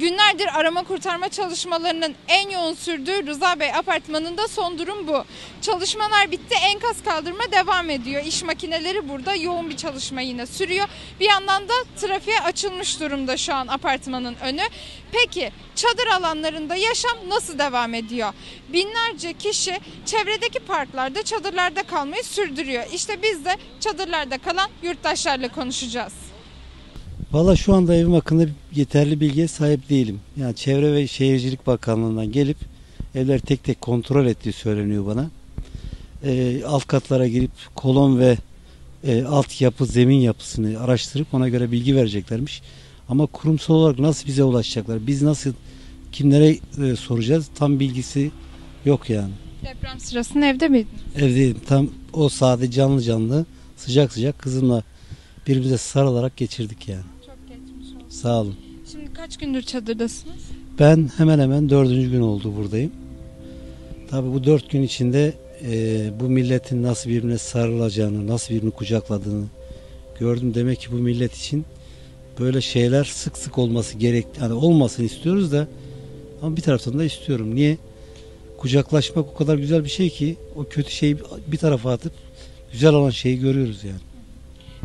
Günlerdir arama kurtarma çalışmalarının en yoğun sürdüğü Rıza Bey apartmanında son durum bu. Çalışmalar bitti, enkaz kaldırma devam ediyor. İş makineleri burada yoğun bir çalışma yine sürüyor. Bir yandan da trafiğe açılmış durumda şu an apartmanın önü. Peki çadır alanlarında yaşam nasıl devam ediyor? Binlerce kişi çevredeki parklarda, çadırlarda kalmayı sürdürüyor. İşte biz de çadırlarda kalan yurttaşlarla konuşacağız. Valla şu anda evim hakkında yeterli bilgiye sahip değilim. Yani Çevre ve Şehircilik Bakanlığı'ndan gelip evleri tek tek kontrol ettiği söyleniyor bana. Ee, alt katlara girip kolon ve e, altyapı, zemin yapısını araştırıp ona göre bilgi vereceklermiş. Ama kurumsal olarak nasıl bize ulaşacaklar? Biz nasıl kimlere e, soracağız? Tam bilgisi yok yani. Deprem sırasında evde miydiniz? Evdeydim. Tam o saati canlı canlı sıcak sıcak kızımla birbirimize sarılarak geçirdik yani. Sağ olun. Şimdi kaç gündür çadırdasınız? Ben hemen hemen dördüncü gün oldu buradayım. Tabii bu dört gün içinde e, bu milletin nasıl birbirine sarılacağını, nasıl birbirini kucakladığını gördüm. Demek ki bu millet için böyle şeyler sık sık olması gerek, hani olmasını istiyoruz da ama bir taraftan da istiyorum. Niye? Kucaklaşmak o kadar güzel bir şey ki o kötü şeyi bir tarafa atıp güzel olan şeyi görüyoruz yani.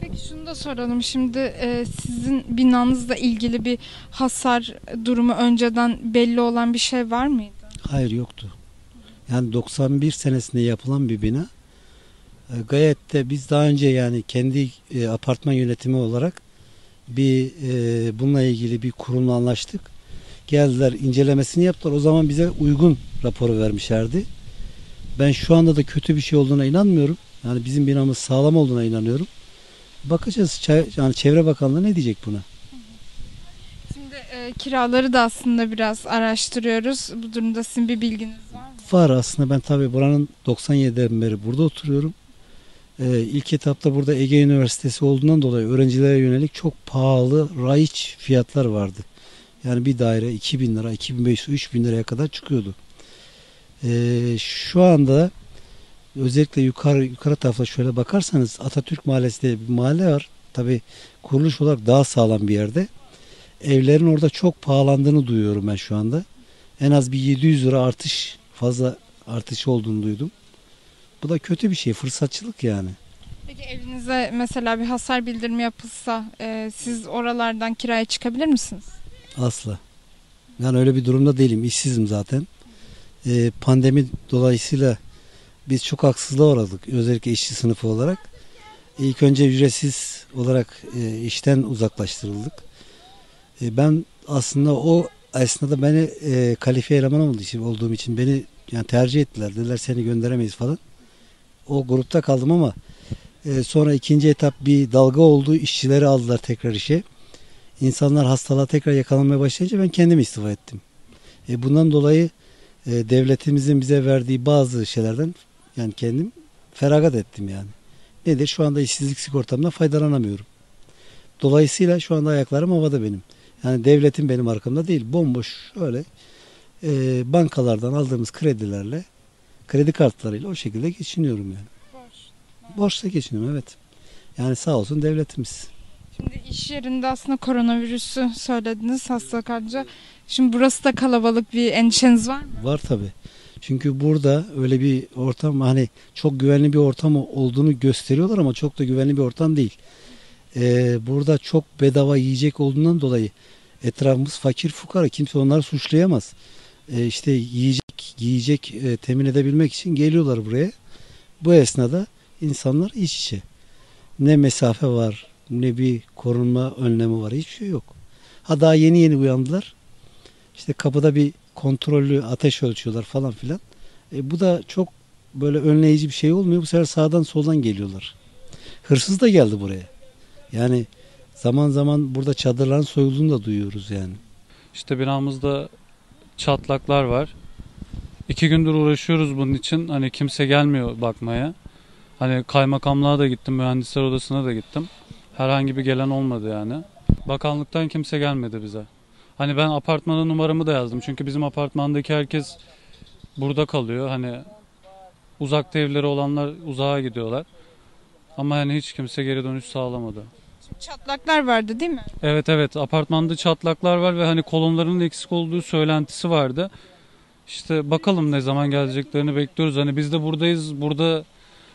Peki şunu da soralım. Şimdi e, sizin binanızla ilgili bir hasar durumu önceden belli olan bir şey var mıydı? Hayır yoktu. Yani 91 senesinde yapılan bir bina. E, Gayet de biz daha önce yani kendi e, apartman yönetimi olarak bir e, bununla ilgili bir kurumla anlaştık. Geldiler incelemesini yaptılar. O zaman bize uygun raporu vermişlerdi. Ben şu anda da kötü bir şey olduğuna inanmıyorum. Yani bizim binamız sağlam olduğuna inanıyorum. Bakacağız. Yani Çevre Bakanlığı ne diyecek buna? Şimdi e, kiraları da aslında biraz araştırıyoruz. Bu durumda sizin bir bilginiz var mı? Var aslında ben tabii buranın 97'den beri burada oturuyorum. Ee, ilk etapta burada Ege Üniversitesi olduğundan dolayı öğrencilere yönelik çok pahalı raiç fiyatlar vardı. Yani bir daire 2000 lira, 2500, 3000 liraya kadar çıkıyordu. Ee, şu anda özellikle yukarı yukarı tarafta şöyle bakarsanız Atatürk Mahallesi diye bir mahalle var. Tabii kuruluş olarak daha sağlam bir yerde. Evlerin orada çok pahalandığını duyuyorum ben şu anda. En az bir 700 lira artış fazla artış olduğunu duydum. Bu da kötü bir şey, fırsatçılık yani. Peki evinize mesela bir hasar bildirimi yapılsa e, siz oralardan kiraya çıkabilir misiniz? Asla. Yani öyle bir durumda değilim. İşsizim zaten. Ee, pandemi dolayısıyla biz çok haksızlığa uğradık. Özellikle işçi sınıfı olarak. İlk önce ücretsiz olarak e, işten uzaklaştırıldık. E, ben aslında o esnada beni e, kalifiye eleman olduğu için, olduğum için beni yani tercih ettiler. Dediler seni gönderemeyiz falan. O grupta kaldım ama e, sonra ikinci etap bir dalga oldu. İşçileri aldılar tekrar işe. İnsanlar hastalığa tekrar yakalanmaya başlayınca ben kendim istifa ettim. E, bundan dolayı e, devletimizin bize verdiği bazı şeylerden yani kendim feragat ettim yani. Nedir? Şu anda işsizlik sigortamdan faydalanamıyorum. Dolayısıyla şu anda ayaklarım havada benim. Yani devletin benim arkamda değil. Bomboş öyle e, bankalardan aldığımız kredilerle kredi kartlarıyla o şekilde geçiniyorum yani. Borçla geçiniyorum evet. Yani sağ olsun devletimiz. Şimdi iş yerinde aslında koronavirüsü söylediniz hastalık harcı. Şimdi burası da kalabalık bir endişeniz var mı? Var tabi. Çünkü burada öyle bir ortam hani çok güvenli bir ortam olduğunu gösteriyorlar ama çok da güvenli bir ortam değil. Ee, burada çok bedava yiyecek olduğundan dolayı etrafımız fakir fukara kimse onları suçlayamaz. Ee, işte yiyecek giyecek e, temin edebilmek için geliyorlar buraya. Bu esnada insanlar iç içe. Ne mesafe var ne bir korunma önlemi var hiçbir şey yok. Ha daha yeni yeni uyandılar. İşte kapıda bir kontrollü ateş ölçüyorlar falan filan. E, bu da çok böyle önleyici bir şey olmuyor. Bu sefer sağdan soldan geliyorlar. Hırsız da geldi buraya. Yani zaman zaman burada çadırların soyulduğunu da duyuyoruz yani. İşte binamızda çatlaklar var. İki gündür uğraşıyoruz bunun için. Hani kimse gelmiyor bakmaya. Hani kaymakamlığa da gittim, mühendisler odasına da gittim. Herhangi bir gelen olmadı yani. Bakanlıktan kimse gelmedi bize. Hani ben apartmanın numaramı da yazdım. Çünkü bizim apartmandaki herkes burada kalıyor. Hani uzakta evleri olanlar uzağa gidiyorlar. Ama hani hiç kimse geri dönüş sağlamadı. Çatlaklar vardı değil mi? Evet evet apartmanda çatlaklar var ve hani kolonların eksik olduğu söylentisi vardı. İşte bakalım ne zaman geleceklerini bekliyoruz. Hani biz de buradayız. Burada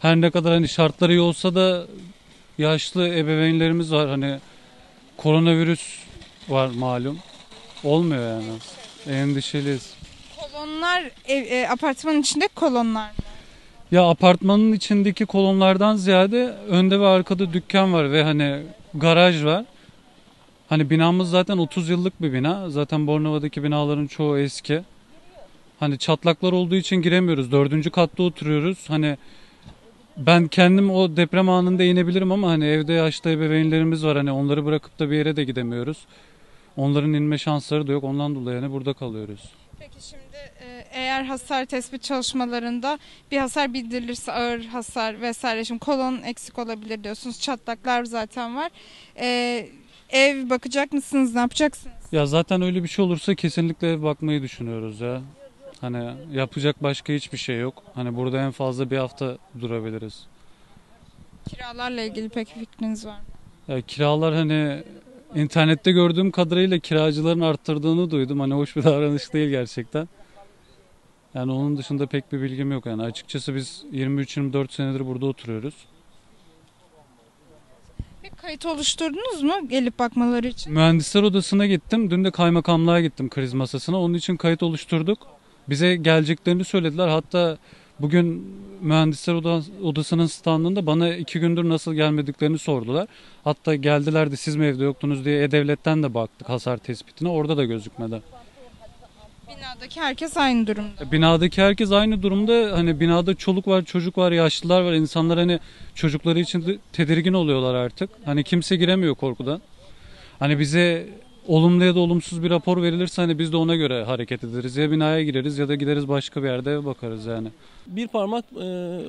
her ne kadar hani şartları iyi olsa da yaşlı ebeveynlerimiz var. Hani koronavirüs var malum. Olmuyor yani. Endişeliyiz. Kolonlar ev, e, apartmanın içinde kolonlar mı? Ya apartmanın içindeki kolonlardan ziyade önde ve arkada dükkan var ve hani garaj var. Hani binamız zaten 30 yıllık bir bina. Zaten Bornova'daki binaların çoğu eski. Hani çatlaklar olduğu için giremiyoruz. Dördüncü katta oturuyoruz. Hani ben kendim o deprem anında inebilirim ama hani evde yaşlı ebeveynlerimiz var. Hani onları bırakıp da bir yere de gidemiyoruz. Onların inme şansları da yok. Ondan dolayı hani burada kalıyoruz. Peki şimdi e, eğer hasar tespit çalışmalarında bir hasar bildirilirse ağır hasar vesaire şimdi kolon eksik olabilir diyorsunuz. Çatlaklar zaten var. E, ev bakacak mısınız? Ne yapacaksınız? Ya zaten öyle bir şey olursa kesinlikle ev bakmayı düşünüyoruz ya. Hani yapacak başka hiçbir şey yok. Hani burada en fazla bir hafta durabiliriz. Kiralarla ilgili peki fikriniz var mı? Ya kiralar hani internette gördüğüm kadarıyla kiracıların arttırdığını duydum. Hani hoş bir davranış değil gerçekten. Yani onun dışında pek bir bilgim yok yani. Açıkçası biz 23-24 senedir burada oturuyoruz. Bir kayıt oluşturdunuz mu gelip bakmaları için? Mühendisler odasına gittim. Dün de kaymakamlığa gittim kriz masasına. Onun için kayıt oluşturduk. Bize geleceklerini söylediler. Hatta bugün mühendisler oda- odasının standında bana iki gündür nasıl gelmediklerini sordular. Hatta geldiler de siz mi evde yoktunuz diye E-Devlet'ten de baktık hasar tespitine. Orada da gözükmedi. Binadaki herkes aynı durumda. E, Binadaki herkes aynı durumda. Hani binada çoluk var, çocuk var, yaşlılar var. İnsanlar hani çocukları için tedirgin oluyorlar artık. Hani kimse giremiyor korkudan. Hani bize olumlu ya da olumsuz bir rapor verilirse hani biz de ona göre hareket ederiz. Ya binaya gireriz ya da gideriz başka bir yerde bakarız yani. bir parmak e,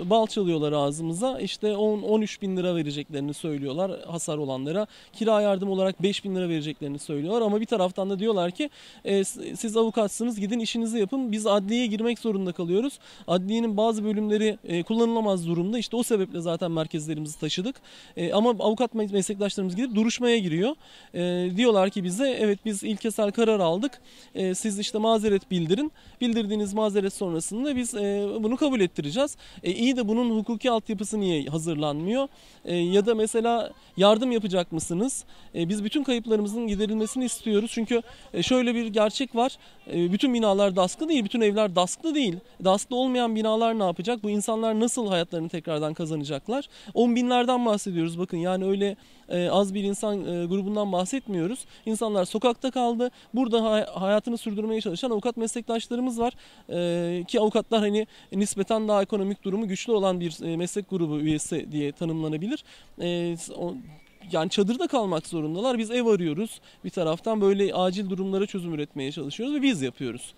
bal çalıyorlar ağzımıza. İşte 10-13 bin lira vereceklerini söylüyorlar hasar olanlara. Kira yardım olarak 5 bin lira vereceklerini söylüyorlar. Ama bir taraftan da diyorlar ki e, siz avukatsınız gidin işinizi yapın. Biz adliyeye girmek zorunda kalıyoruz. Adliyenin bazı bölümleri e, kullanılamaz durumda. İşte o sebeple zaten merkezlerimizi taşıdık. E, ama avukat me- meslektaşlarımız gidip duruşmaya giriyor. E, diyorlar ki bize evet biz ilkesel karar aldık. E, siz işte mazeret bildirin. Bildirdiğiniz mazeret sonrasında biz e, bunu kabul ettireceğiz. E, iyi de bunun hukuki altyapısı niye hazırlanmıyor? E, ya da mesela yardım yapacak mısınız? E, biz bütün kayıplarımızın giderilmesini istiyoruz. Çünkü e, şöyle bir gerçek var. E, bütün binalar dasklı değil, bütün evler dasklı değil. Dasklı olmayan binalar ne yapacak? Bu insanlar nasıl hayatlarını tekrardan kazanacaklar? On binlerden bahsediyoruz bakın yani öyle e, az bir insan e, grubundan bahsetmiyoruz. İnsanlar sokakta kaldı. Burada hay- hayatını sürdürmeye çalışan avukat meslektaşlarımız var. E, ki avukatlar hani nispeten daha ekonomik durumu güçlü olan bir meslek grubu üyesi diye tanımlanabilir. Yani çadırda kalmak zorundalar. Biz ev arıyoruz. Bir taraftan böyle acil durumlara çözüm üretmeye çalışıyoruz ve biz yapıyoruz.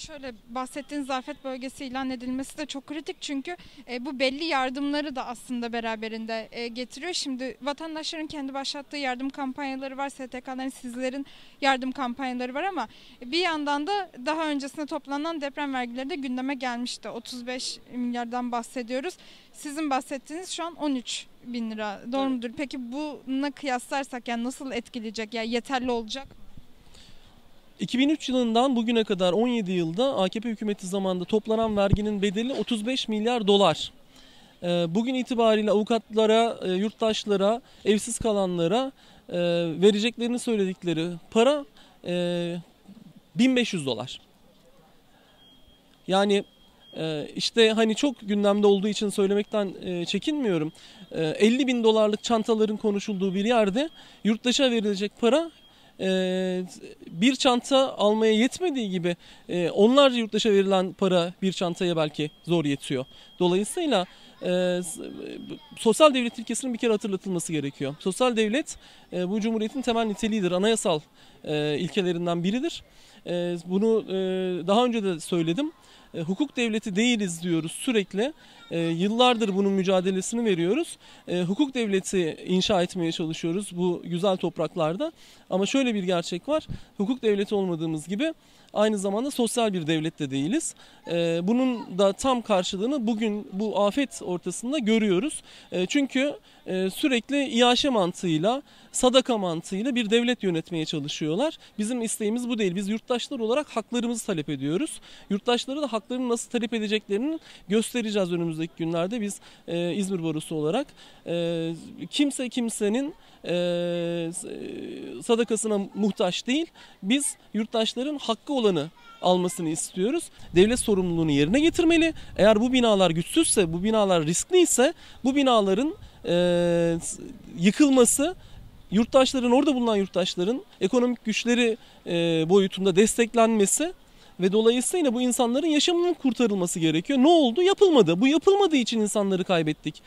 Şöyle bahsettiğiniz afet bölgesi ilan edilmesi de çok kritik çünkü e, bu belli yardımları da aslında beraberinde e, getiriyor. Şimdi vatandaşların kendi başlattığı yardım kampanyaları var, STK'ların sizlerin yardım kampanyaları var ama bir yandan da daha öncesinde toplanan deprem vergileri de gündeme gelmişti. 35 milyardan bahsediyoruz. Sizin bahsettiğiniz şu an 13 bin lira. Doğru Evet. mudur? Peki buna kıyaslarsak yani nasıl etkileyecek? Yani yeterli olacak mı? 2003 yılından bugüne kadar 17 yılda AKP hükümeti zamanında toplanan verginin bedeli 35 milyar dolar. Ee, Bugün itibariyle avukatlara, e, yurttaşlara, evsiz kalanlara e, vereceklerini söyledikleri para e, 1500 dolar. Yani e, işte hani çok gündemde olduğu için söylemekten e, çekinmiyorum. E, 50 bin dolarlık çantaların konuşulduğu bir yerde yurttaşa verilecek para e, bir çanta almaya yetmediği gibi e, onlarca yurttaşa verilen para bir çantaya belki zor yetiyor. Dolayısıyla e, e, sosyal devlet ilkesinin bir kere hatırlatılması gerekiyor. Sosyal devlet e, bu cumhuriyetin temel niteliğidir, anayasal e, ilkelerinden biridir. E, bunu e, daha önce de söyledim. E, hukuk devleti değiliz diyoruz sürekli. E, yıllardır bunun mücadelesini veriyoruz. E, hukuk devleti inşa etmeye çalışıyoruz bu güzel topraklarda. Ama şöyle bir gerçek var. Hukuk devleti olmadığımız gibi aynı zamanda sosyal bir devlet de değiliz. E, bunun da tam karşılığını bugün bu afet ortasında görüyoruz. E, çünkü e, sürekli iaşe mantığıyla, sadaka mantığıyla bir devlet yönetmeye çalışıyorlar. Bizim isteğimiz bu değil. Biz yurttaşlar olarak haklarımızı talep ediyoruz. Yurttaşları da haklarını nasıl talep edeceklerini göstereceğiz önümüzdeki günlerde. Biz e, İzmir Barosu olarak e, kimse kimsenin e, sadakasına muhtaç değil. Biz yurttaşların hakkı olanı almasını istiyoruz. Devlet sorumluluğunu yerine getirmeli. Eğer bu binalar güçsüzse, bu binalar riskliyse bu binaların e, yıkılması yurttaşların orada bulunan yurttaşların ekonomik güçleri e, boyutunda desteklenmesi ve dolayısıyla bu insanların yaşamının kurtarılması gerekiyor. Ne oldu? Yapılmadı. Bu yapılmadığı için insanları kaybettik.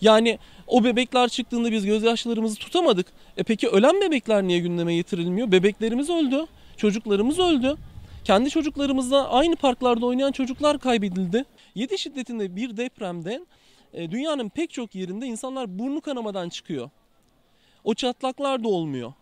Yani o bebekler çıktığında biz gözyaşlarımızı tutamadık. E peki ölen bebekler niye gündeme getirilmiyor? Bebeklerimiz öldü. Çocuklarımız öldü. Kendi çocuklarımızla aynı parklarda oynayan çocuklar kaybedildi. 7 şiddetinde bir depremde e, dünyanın pek çok yerinde insanlar burnu kanamadan çıkıyor. O çatlaklar da olmuyor.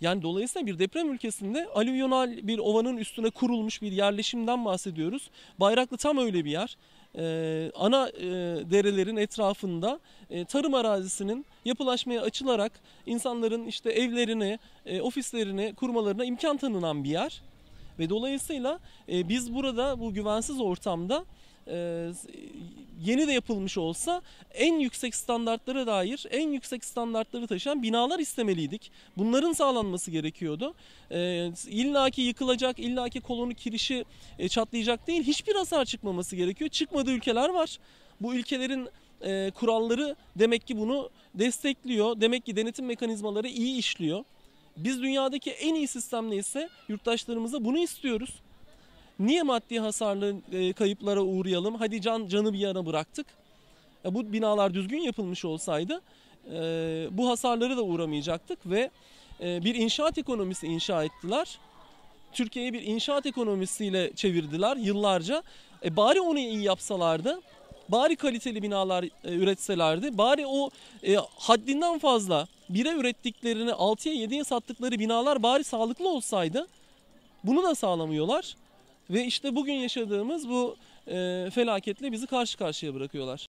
Yani dolayısıyla bir deprem ülkesinde alüvyonal bir ovanın üstüne kurulmuş bir yerleşimden bahsediyoruz. Bayraklı tam öyle bir yer. Ee, ana e, derelerin etrafında e, tarım arazisinin yapılaşmaya açılarak insanların işte evlerini, e, ofislerini kurmalarına imkan tanınan bir yer. Ve dolayısıyla e, biz burada bu güvensiz ortamda e, yeni de yapılmış olsa en yüksek standartlara dair en yüksek standartları taşıyan binalar istemeliydik. Bunların sağlanması gerekiyordu. E, illaki yıkılacak, illaki kolonu kirişi e, çatlayacak değil. Hiçbir hasar çıkmaması gerekiyor. Çıkmadığı ülkeler var. Bu ülkelerin e, kuralları demek ki bunu destekliyor. Demek ki denetim mekanizmaları iyi işliyor. Biz dünyadaki en iyi sistem neyse yurttaşlarımıza bunu istiyoruz. Niye maddi hasarlı e, kayıplara uğrayalım? Hadi can canı bir yana bıraktık. E, bu binalar düzgün yapılmış olsaydı e, bu hasarları da uğramayacaktık ve e, bir inşaat ekonomisi inşa ettiler. Türkiye'yi bir inşaat ekonomisiyle çevirdiler yıllarca. E, bari onu iyi yapsalardı, bari kaliteli binalar e, üretselerdi, bari o e, haddinden fazla bire ürettiklerini 6'ya 7'ye sattıkları binalar bari sağlıklı olsaydı bunu da sağlamıyorlar. Ve işte bugün yaşadığımız bu e, felaketle bizi karşı karşıya bırakıyorlar.